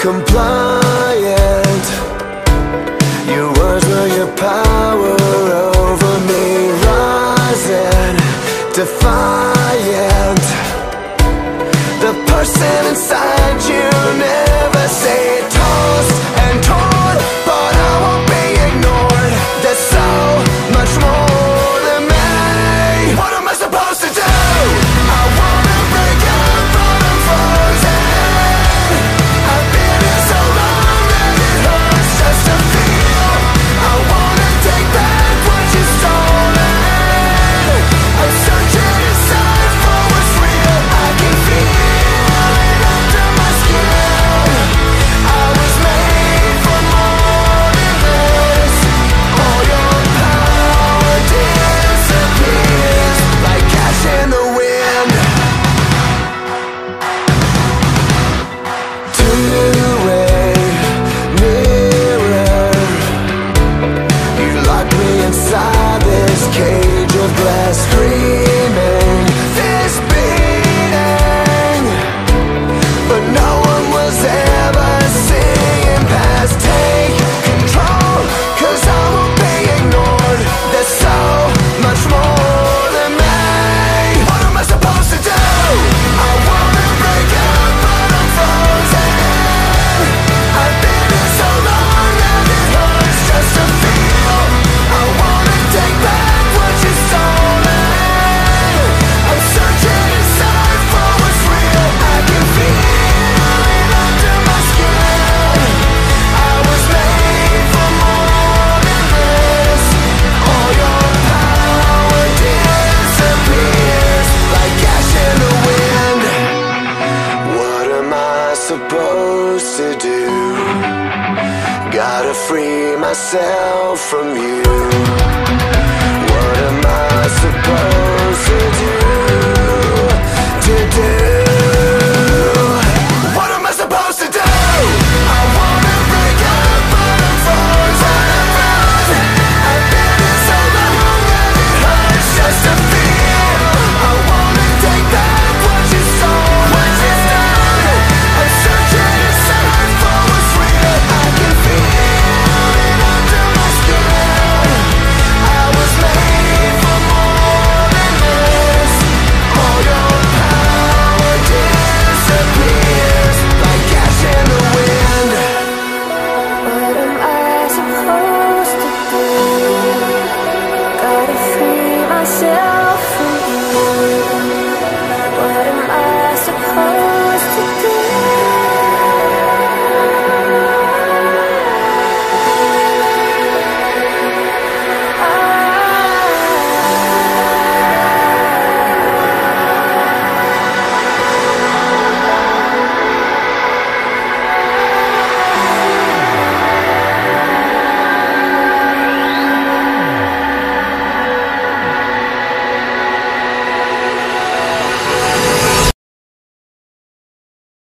compliant. Your words were your power Gotta free myself from you. What am I supposed